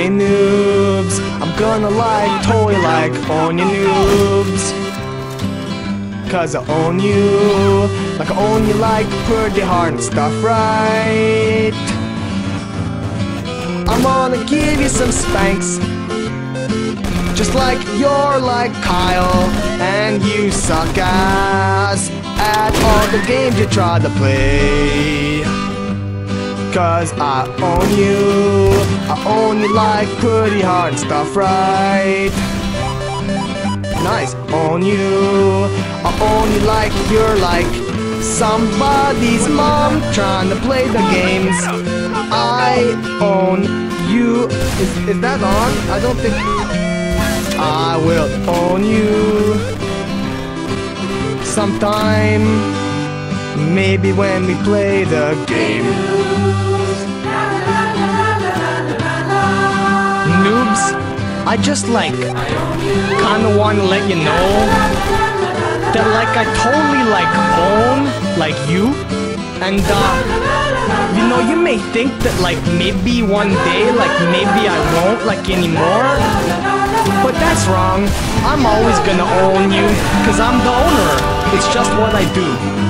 Hey noobs, I'm gonna like toy like on you noobs. Cause I own you, like I own you like pretty hard and stuff, right? I'm gonna give you some spanks. Just like you're like Kyle, and you suck ass at all the games you try to play. Cause I own you, I you like pretty hard stuff, right? Nice, own you, I you like you're like somebody's mom trying to play the games. I own you. Is, is that on? I don't think. I will own you sometime. Maybe when we play the game. I just like kinda wanna let you know that like I totally like own like you and uh you know you may think that like maybe one day like maybe I won't like anymore but that's wrong. I'm always gonna own you, cause I'm the owner. It's just what I do.